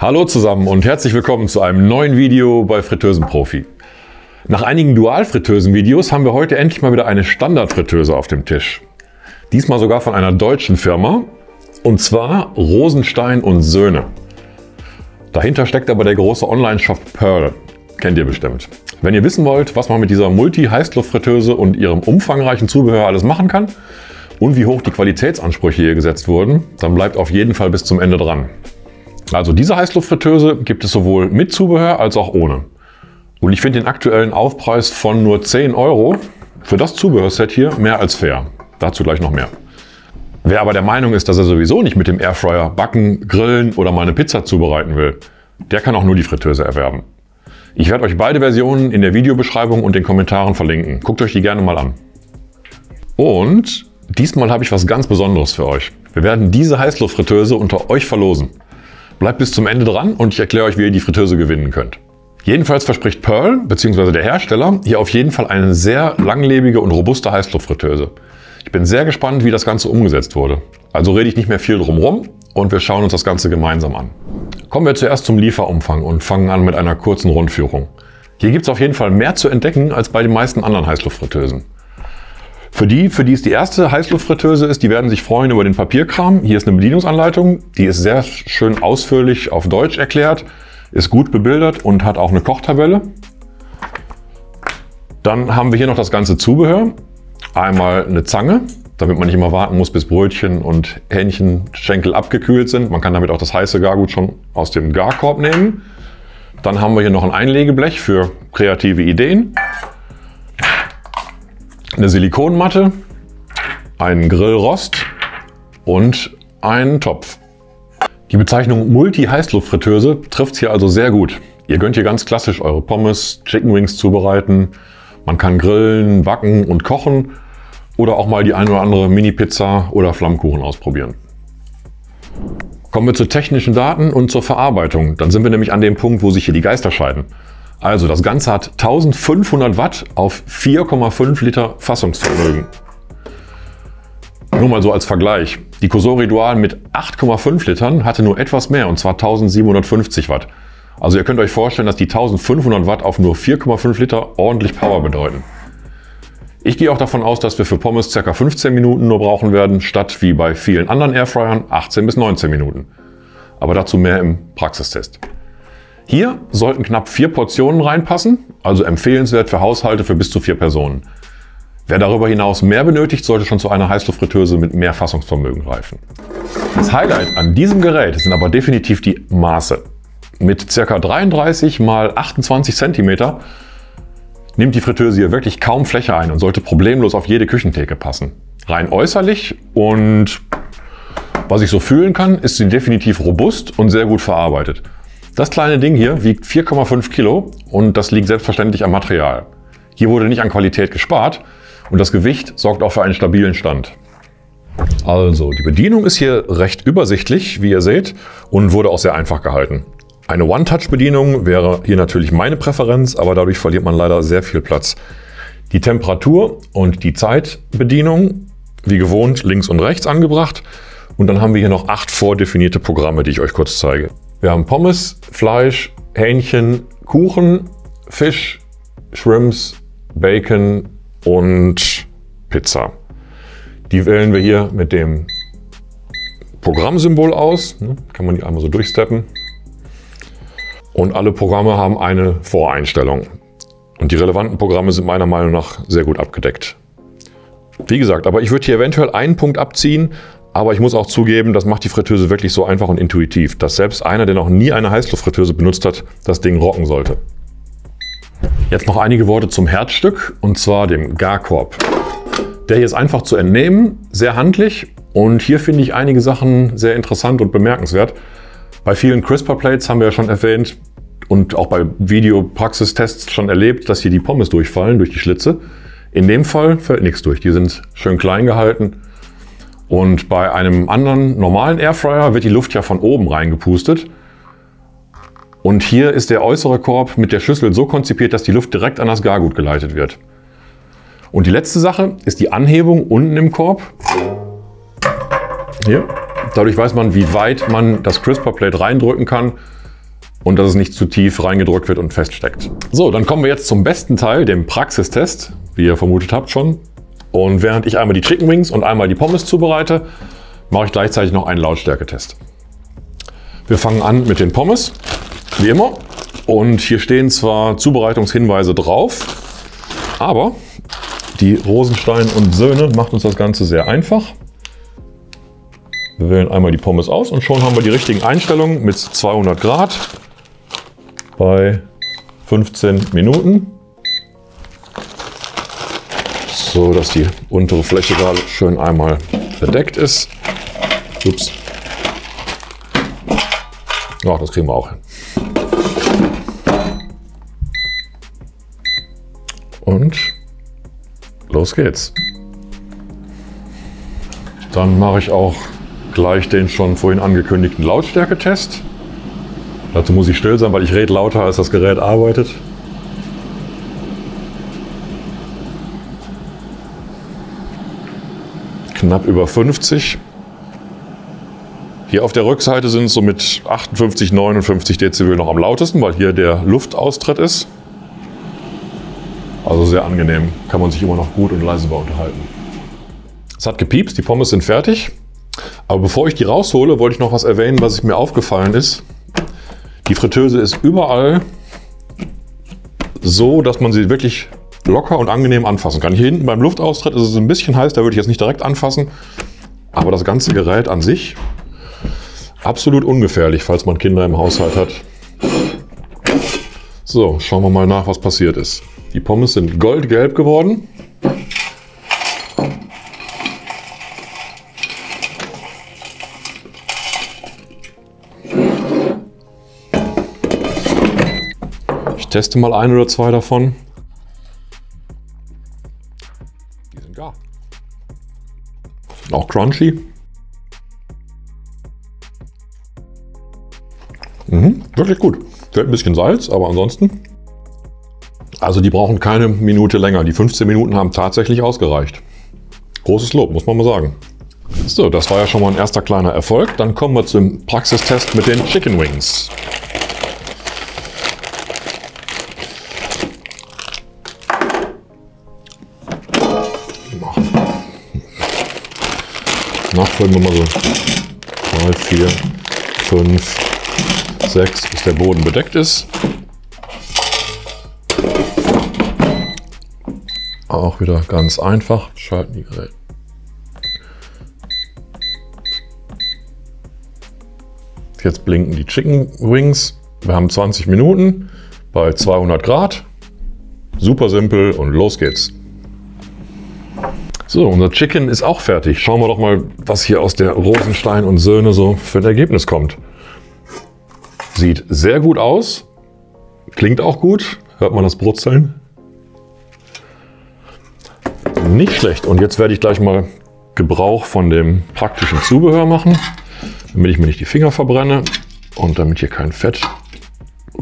Hallo zusammen und herzlich willkommen zu einem neuen Video bei Fritteusenprofi. Nach einigen Dual-Fritteusen-Videos haben wir heute endlich mal wieder eine Standard-Fritteuse auf dem Tisch. Diesmal sogar von einer deutschen Firma und zwar Rosenstein und Söhne. Dahinter steckt aber der große Online-Shop Pearl. Kennt ihr bestimmt. Wenn ihr wissen wollt, was man mit dieser Multi-Heißluftfritteuse und ihrem umfangreichen Zubehör alles machen kann und wie hoch die Qualitätsansprüche hier gesetzt wurden, dann bleibt auf jeden Fall bis zum Ende dran. Also diese Heißluftfritteuse gibt es sowohl mit Zubehör als auch ohne. Und ich finde den aktuellen Aufpreis von nur 10 Euro für das Zubehörset hier mehr als fair. Dazu gleich noch mehr. Wer aber der Meinung ist, dass er sowieso nicht mit dem Airfryer backen, grillen oder mal eine Pizza zubereiten will, der kann auch nur die Fritteuse erwerben. Ich werde euch beide Versionen in der Videobeschreibung und den Kommentaren verlinken. Guckt euch die gerne mal an. Und diesmal habe ich was ganz Besonderes für euch. Wir werden diese Heißluftfritteuse unter euch verlosen. Bleibt bis zum Ende dran und ich erkläre euch, wie ihr die Fritteuse gewinnen könnt. Jedenfalls verspricht Pearl bzw. der Hersteller hier auf jeden Fall eine sehr langlebige und robuste Heißluftfritteuse. Ich bin sehr gespannt, wie das Ganze umgesetzt wurde. Also rede ich nicht mehr viel drum rum und wir schauen uns das Ganze gemeinsam an. Kommen wir zuerst zum Lieferumfang und fangen an mit einer kurzen Rundführung. Hier gibt es auf jeden Fall mehr zu entdecken als bei den meisten anderen Heißluftfritteusen. Für die, für die es die erste Heißluftfritteuse ist, die werden sich freuen über den Papierkram. Hier ist eine Bedienungsanleitung, die ist sehr schön ausführlich auf Deutsch erklärt, ist gut bebildert und hat auch eine Kochtabelle. Dann haben wir hier noch das ganze Zubehör. Einmal eine Zange, damit man nicht immer warten muss, bis Brötchen und Hähnchenschenkel abgekühlt sind. Man kann damit auch das heiße Gargut schon aus dem Garkorb nehmen. Dann haben wir hier noch ein Einlegeblech für kreative Ideen eine Silikonmatte, einen Grillrost und einen Topf. Die Bezeichnung Multi-Heißluftfritteuse trifft hier also sehr gut. Ihr könnt hier ganz klassisch eure Pommes, Chicken Wings zubereiten. Man kann grillen, backen und kochen oder auch mal die eine oder andere Mini-Pizza oder Flammkuchen ausprobieren. Kommen wir zu technischen Daten und zur Verarbeitung. Dann sind wir nämlich an dem Punkt, wo sich hier die Geister scheiden. Also das Ganze hat 1500 Watt auf 4,5 Liter Fassungsvermögen. Nur mal so als Vergleich. Die Cosori Dual mit 8,5 Litern hatte nur etwas mehr und zwar 1750 Watt. Also ihr könnt euch vorstellen, dass die 1500 Watt auf nur 4,5 Liter ordentlich Power bedeuten. Ich gehe auch davon aus, dass wir für Pommes ca. 15 Minuten nur brauchen werden, statt wie bei vielen anderen Airfryern 18 bis 19 Minuten. Aber dazu mehr im Praxistest. Hier sollten knapp vier Portionen reinpassen, also empfehlenswert für Haushalte für bis zu vier Personen. Wer darüber hinaus mehr benötigt, sollte schon zu einer Heißluftfritteuse mit mehr Fassungsvermögen greifen. Das Highlight an diesem Gerät sind aber definitiv die Maße. Mit ca. 33 x 28 cm nimmt die Fritteuse hier wirklich kaum Fläche ein und sollte problemlos auf jede Küchentheke passen. Rein äußerlich und was ich so fühlen kann, ist sie definitiv robust und sehr gut verarbeitet. Das kleine Ding hier wiegt 4,5 Kilo und das liegt selbstverständlich am Material. Hier wurde nicht an Qualität gespart und das Gewicht sorgt auch für einen stabilen Stand. Also, die Bedienung ist hier recht übersichtlich, wie ihr seht, und wurde auch sehr einfach gehalten. Eine One-Touch-Bedienung wäre hier natürlich meine Präferenz, aber dadurch verliert man leider sehr viel Platz. Die Temperatur und die Zeitbedienung, wie gewohnt, links und rechts angebracht. Und dann haben wir hier noch acht vordefinierte Programme, die ich euch kurz zeige. Wir haben Pommes, Fleisch, Hähnchen, Kuchen, Fisch, Shrimps, Bacon und Pizza. Die wählen wir hier mit dem Programmsymbol aus. Ne, kann man die einmal so durchsteppen. Und alle Programme haben eine Voreinstellung. Und die relevanten Programme sind meiner Meinung nach sehr gut abgedeckt. Wie gesagt, aber ich würde hier eventuell einen Punkt abziehen, aber ich muss auch zugeben, das macht die Fritteuse wirklich so einfach und intuitiv, dass selbst einer, der noch nie eine Heißluftfritteuse benutzt hat, das Ding rocken sollte. Jetzt noch einige Worte zum Herzstück und zwar dem Garkorb. Der hier ist einfach zu entnehmen, sehr handlich und hier finde ich einige Sachen sehr interessant und bemerkenswert. Bei vielen CRISPR-Plates haben wir ja schon erwähnt und auch bei Videopraxistests schon erlebt, dass hier die Pommes durchfallen durch die Schlitze. In dem Fall fällt nichts durch. Die sind schön klein gehalten und bei einem anderen normalen Airfryer wird die Luft ja von oben reingepustet. Und hier ist der äußere Korb mit der Schüssel so konzipiert, dass die Luft direkt an das Gargut geleitet wird. Und die letzte Sache ist die Anhebung unten im Korb. Hier. Dadurch weiß man, wie weit man das CRISPR-Plate reindrücken kann, und dass es nicht zu tief reingedrückt wird und feststeckt. So, dann kommen wir jetzt zum besten Teil, dem Praxistest, wie ihr vermutet habt schon. Und während ich einmal die Chicken Wings und einmal die Pommes zubereite, mache ich gleichzeitig noch einen Lautstärketest. Wir fangen an mit den Pommes, wie immer. Und hier stehen zwar Zubereitungshinweise drauf, aber die Rosenstein und Söhne macht uns das Ganze sehr einfach. Wir wählen einmal die Pommes aus und schon haben wir die richtigen Einstellungen mit 200 Grad bei 15 Minuten. So, dass die untere Fläche gerade schön einmal bedeckt ist. Ups. Ja, das kriegen wir auch hin. Und los geht's. Dann mache ich auch gleich den schon vorhin angekündigten Lautstärketest. Dazu muss ich still sein, weil ich rede lauter, als das Gerät arbeitet. Knapp über 50. Hier auf der Rückseite sind es so mit 58, 59 Dezibel noch am lautesten, weil hier der Luftaustritt ist. Also sehr angenehm, kann man sich immer noch gut und leise bei unterhalten. Es hat gepiepst, die Pommes sind fertig. Aber bevor ich die raushole, wollte ich noch was erwähnen, was mir aufgefallen ist. Die Fritteuse ist überall so, dass man sie wirklich locker und angenehm anfassen kann. Hier hinten beim Luftaustritt ist es ein bisschen heiß, da würde ich jetzt nicht direkt anfassen. Aber das ganze Gerät an sich absolut ungefährlich, falls man Kinder im Haushalt hat. So, schauen wir mal nach, was passiert ist. Die Pommes sind goldgelb geworden. Ich teste mal ein oder zwei davon. Auch crunchy. Mhm, wirklich gut. Fällt ein bisschen Salz, aber ansonsten. Also die brauchen keine Minute länger. Die 15 Minuten haben tatsächlich ausgereicht. Großes Lob, muss man mal sagen. So, das war ja schon mal ein erster kleiner Erfolg. Dann kommen wir zum Praxistest mit den Chicken Wings. Nachfolgend nochmal so 3, 4, 5, 6, bis der Boden bedeckt ist. Auch wieder ganz einfach. Schalten die Geräte. Jetzt blinken die Chicken Wings. Wir haben 20 Minuten bei 200 Grad. Super simpel und los geht's. So, unser Chicken ist auch fertig. Schauen wir doch mal, was hier aus der Rosenstein und Söhne so für ein Ergebnis kommt. Sieht sehr gut aus. Klingt auch gut. Hört man das Brutzeln? Nicht schlecht. Und jetzt werde ich gleich mal Gebrauch von dem praktischen Zubehör machen, damit ich mir nicht die Finger verbrenne und damit hier kein Fett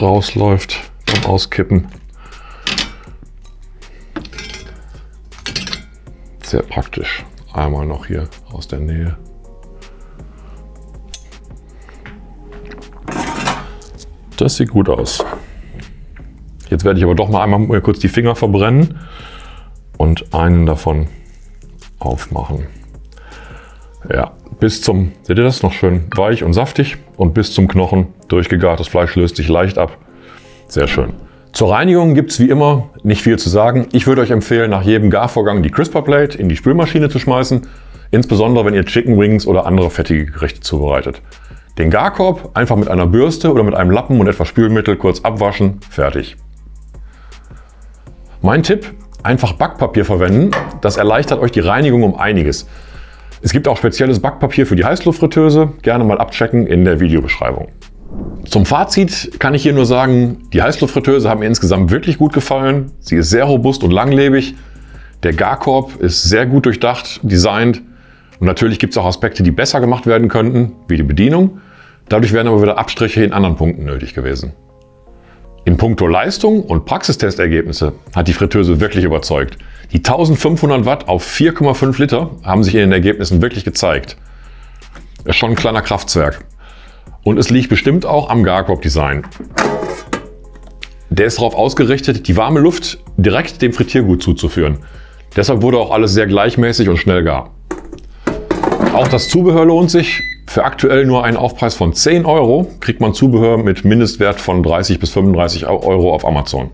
rausläuft beim Auskippen. Sehr praktisch. Einmal noch hier aus der Nähe. Das sieht gut aus. Jetzt werde ich aber doch mal einmal kurz die Finger verbrennen und einen davon aufmachen. Ja, bis zum, seht ihr das, noch schön weich und saftig und bis zum Knochen durchgegart. Das Fleisch löst sich leicht ab. Sehr schön. Zur Reinigung gibt es wie immer nicht viel zu sagen. Ich würde euch empfehlen, nach jedem Garvorgang die Crisper Plate in die Spülmaschine zu schmeißen, insbesondere wenn ihr Chicken Wings oder andere fettige Gerichte zubereitet. Den Garkorb einfach mit einer Bürste oder mit einem Lappen und etwas Spülmittel kurz abwaschen, fertig. Mein Tipp, einfach Backpapier verwenden, das erleichtert euch die Reinigung um einiges. Es gibt auch spezielles Backpapier für die Heißluftfritteuse, gerne mal abchecken in der Videobeschreibung. Zum Fazit kann ich hier nur sagen, die Heißluftfritteuse hat mir insgesamt wirklich gut gefallen. Sie ist sehr robust und langlebig. Der Garkorb ist sehr gut durchdacht, designt. Und natürlich gibt es auch Aspekte, die besser gemacht werden könnten, wie die Bedienung. Dadurch wären aber wieder Abstriche in anderen Punkten nötig gewesen. In puncto Leistung und Praxistestergebnisse hat die Fritteuse wirklich überzeugt. Die 1500 Watt auf 4,5 Liter haben sich in den Ergebnissen wirklich gezeigt. Ist schon ein kleiner Kraftwerk. Und es liegt bestimmt auch am Garkorb-Design. Der ist darauf ausgerichtet, die warme Luft direkt dem Frittiergut zuzuführen. Deshalb wurde auch alles sehr gleichmäßig und schnell gar. Auch das Zubehör lohnt sich. Für aktuell nur einen Aufpreis von 10 Euro kriegt man Zubehör mit Mindestwert von 30 bis 35 Euro auf Amazon.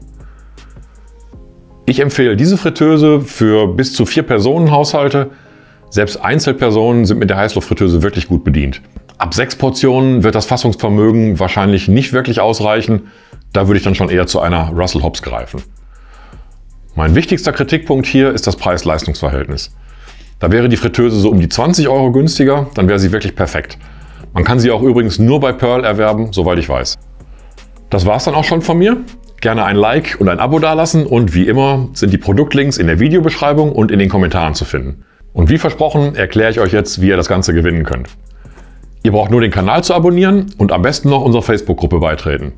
Ich empfehle diese Fritteuse für bis zu vier Personen Haushalte. Selbst Einzelpersonen sind mit der Heißluftfritteuse wirklich gut bedient. Ab sechs Portionen wird das Fassungsvermögen wahrscheinlich nicht wirklich ausreichen. Da würde ich dann schon eher zu einer Russell Hobbs greifen. Mein wichtigster Kritikpunkt hier ist das Preis-Leistungs-Verhältnis. Da wäre die Fritteuse so um die 20 Euro günstiger, dann wäre sie wirklich perfekt. Man kann sie auch übrigens nur bei Pearl erwerben, soweit ich weiß. Das war's dann auch schon von mir. Gerne ein Like und ein Abo dalassen und wie immer sind die Produktlinks in der Videobeschreibung und in den Kommentaren zu finden. Und wie versprochen erkläre ich euch jetzt, wie ihr das Ganze gewinnen könnt. Ihr braucht nur den Kanal zu abonnieren und am besten noch unserer Facebook-Gruppe beitreten.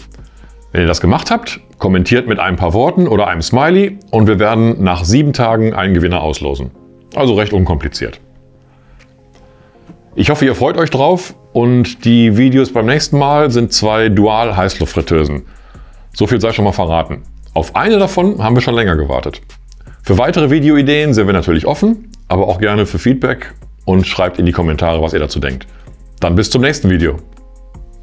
Wenn ihr das gemacht habt, kommentiert mit ein paar Worten oder einem Smiley und wir werden nach sieben Tagen einen Gewinner auslosen. Also recht unkompliziert. Ich hoffe, ihr freut euch drauf und die Videos beim nächsten Mal sind zwei Dual-Heißluftfritteusen. So viel sei schon mal verraten. Auf eine davon haben wir schon länger gewartet. Für weitere Videoideen sind wir natürlich offen, aber auch gerne für Feedback und schreibt in die Kommentare, was ihr dazu denkt. Dann bis zum nächsten Video.